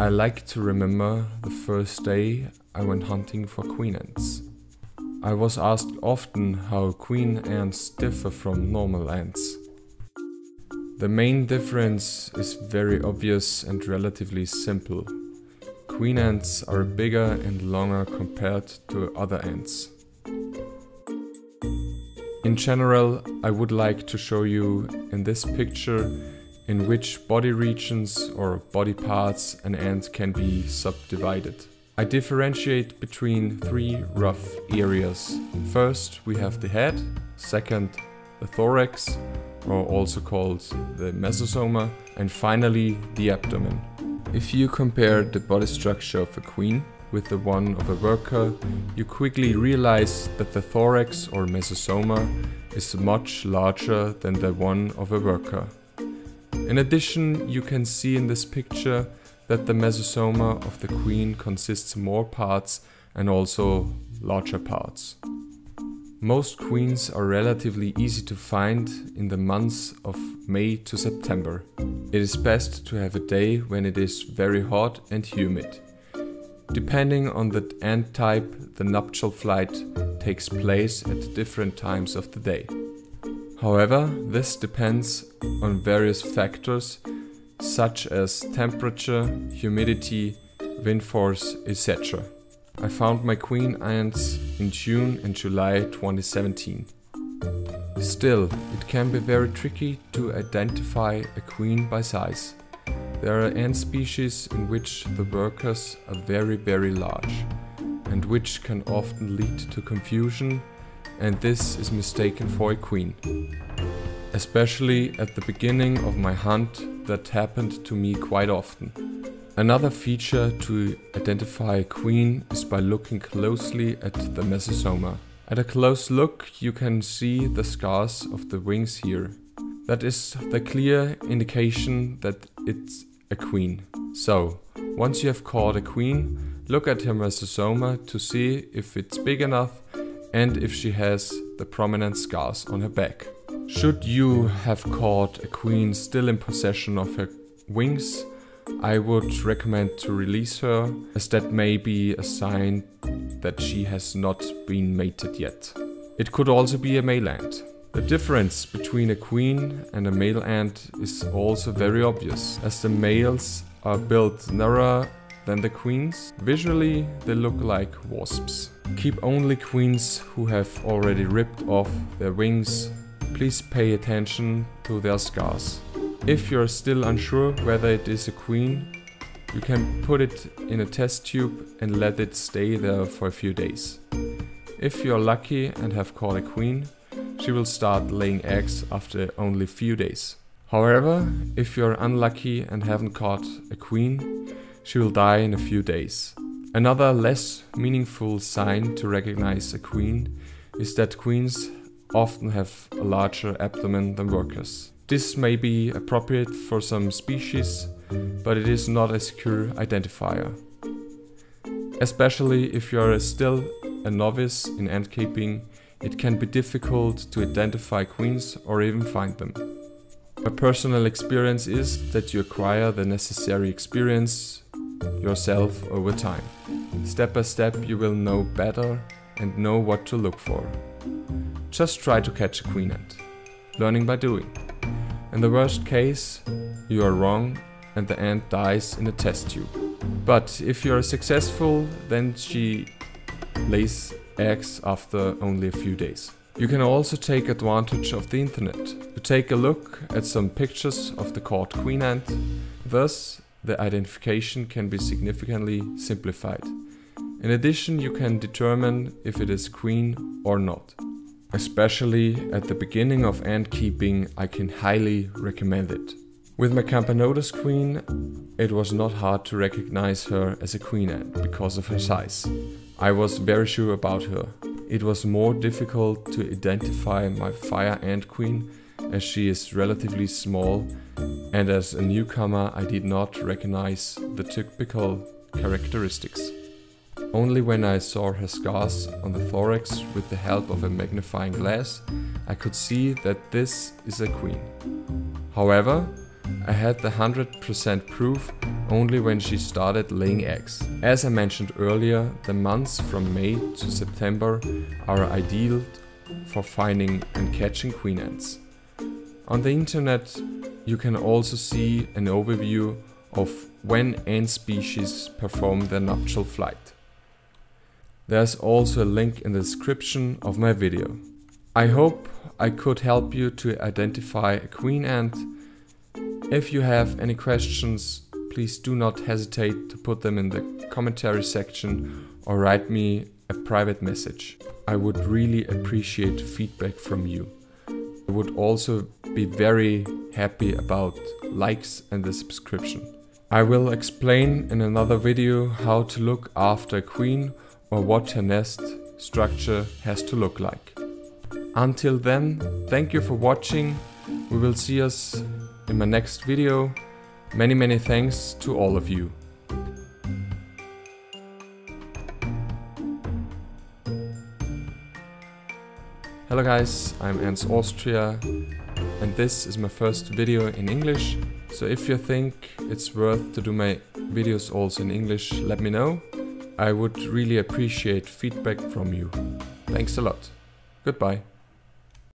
I like to remember the first day I went hunting for queen ants. I was asked often how queen ants differ from normal ants. The main difference is very obvious and relatively simple. Queen ants are bigger and longer compared to other ants. In general, I would like to show you in this picture in which body regions or body parts an ant can be subdivided. I differentiate between three rough areas. First we have the head, second the thorax, or also called the mesosoma, and finally the abdomen. If you compare the body structure of a queen with the one of a worker, you quickly realize that the thorax or mesosoma is much larger than the one of a worker. In addition, you can see in this picture that the mesosoma of the queen consists more parts and also larger parts. Most queens are relatively easy to find in the months of May to September. It is best to have a day when it is very hot and humid. Depending on the ant type, the nuptial flight takes place at different times of the day. However, this depends on various factors such as temperature, humidity, wind force, etc. I found my queen ants in June and July 2017. Still, it can be very tricky to identify a queen by size. There are ant species in which the workers are very very large and which can often lead to confusion and this is mistaken for a queen. Especially at the beginning of my hunt that happened to me quite often. Another feature to identify a queen is by looking closely at the mesosoma. At a close look you can see the scars of the wings here. That is the clear indication that it's a queen. So, once you have caught a queen, look at her mesosoma to see if it's big enough and if she has the prominent scars on her back. Should you have caught a queen still in possession of her wings, I would recommend to release her, as that may be a sign that she has not been mated yet. It could also be a male ant. The difference between a queen and a male ant is also very obvious, as the males are built narrower than the queens. Visually, they look like wasps. Keep only queens who have already ripped off their wings. Please pay attention to their scars. If you're still unsure whether it is a queen, you can put it in a test tube and let it stay there for a few days. If you're lucky and have caught a queen, she will start laying eggs after only few days. However, if you're unlucky and haven't caught a queen, she will die in a few days. Another less meaningful sign to recognize a queen is that queens often have a larger abdomen than workers. This may be appropriate for some species, but it is not a secure identifier. Especially if you are still a novice in ant keeping, it can be difficult to identify queens or even find them. My personal experience is that you acquire the necessary experience yourself over time. Step by step you will know better and know what to look for. Just try to catch a queen ant, learning by doing. In the worst case, you are wrong and the ant dies in a test tube. But if you are successful, then she lays eggs after only a few days. You can also take advantage of the internet to take a look at some pictures of the caught queen ant. Thus, the identification can be significantly simplified. In addition, you can determine if it is queen or not. Especially at the beginning of ant keeping, I can highly recommend it. With my Camponotus queen, it was not hard to recognize her as a queen ant because of her size. I was very sure about her. It was more difficult to identify my fire ant queen as she is relatively small and as a newcomer I did not recognize the typical characteristics. Only when I saw her scars on the thorax with the help of a magnifying glass, I could see that this is a queen. However, I had the 100% proof only when she started laying eggs. As I mentioned earlier, the months from May to September are ideal for finding and catching queen ants. On the internet you can also see an overview of when ant species perform their nuptial flight. There's also a link in the description of my video. I hope I could help you to identify a queen ant. If you have any questions, please do not hesitate to put them in the commentary section or write me a private message. I would really appreciate feedback from you. I would also be very happy about likes and the subscription. I will explain in another video how to look after a queen or what her nest structure has to look like. Until then, thank you for watching. We will see us in my next video. Many many thanks to all of you. Hello guys, I'm Ants Austria and this is my first video in English. So if you think it's worth to do my videos also in English, let me know. I would really appreciate feedback from you. Thanks a lot. Goodbye.